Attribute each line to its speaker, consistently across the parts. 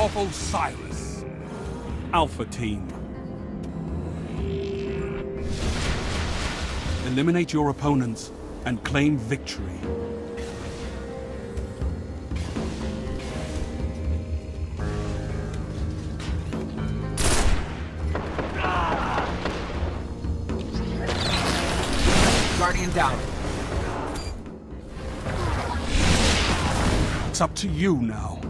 Speaker 1: of Osiris. Alpha Team. Eliminate your opponents and claim victory.
Speaker 2: Guardian down.
Speaker 1: It's up to you now.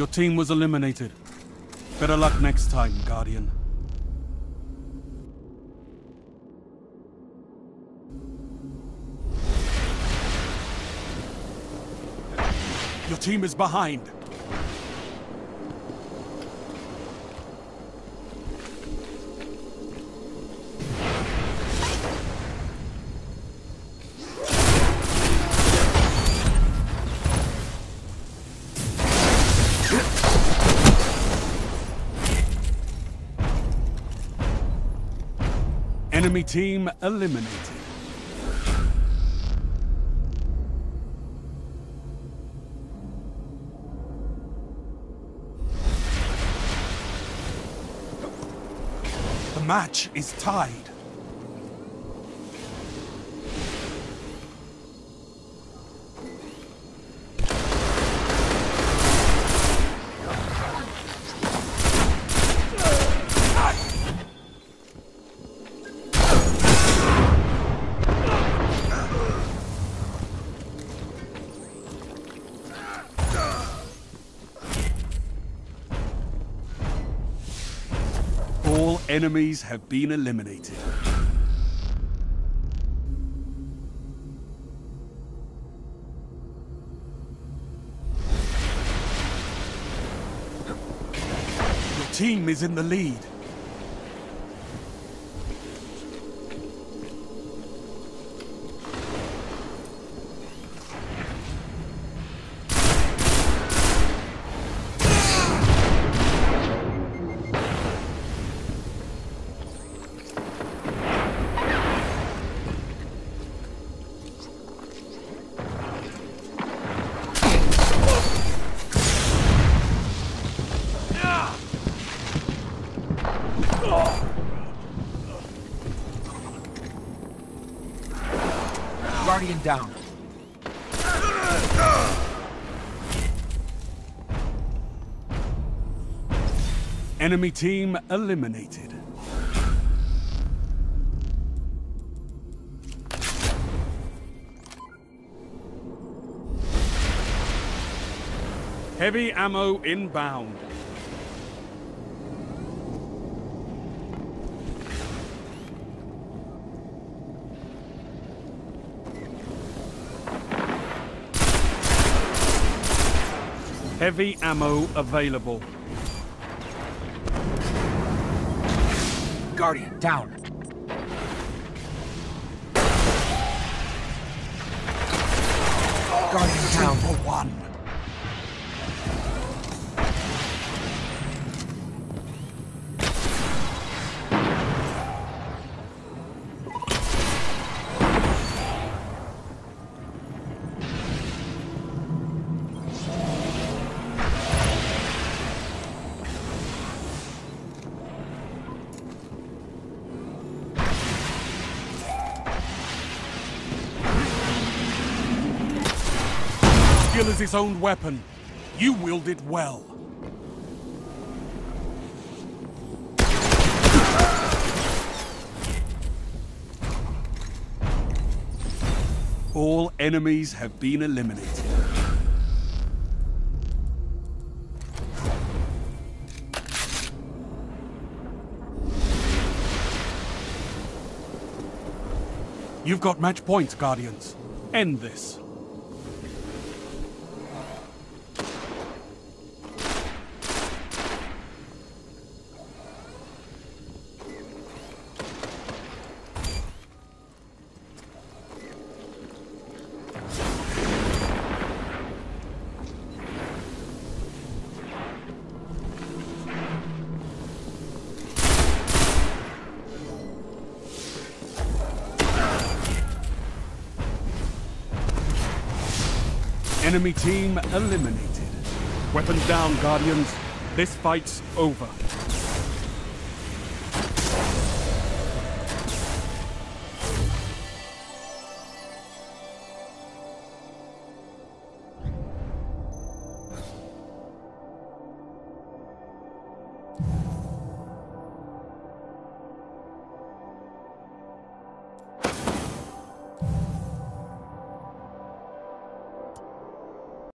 Speaker 1: Your team was eliminated. Better luck next time, Guardian. Your team is behind. Enemy team eliminated. The match is tied. Enemies have been eliminated. Team is in the lead.
Speaker 2: Guardian down.
Speaker 1: Enemy team eliminated. Heavy ammo inbound. Heavy ammo available.
Speaker 2: Guardian down. Guardian down.
Speaker 1: For one. Skill is its own weapon. You wield it well. All enemies have been eliminated. You've got match points, Guardians. End this. Enemy team eliminated. Weapons down, Guardians. This fight's over.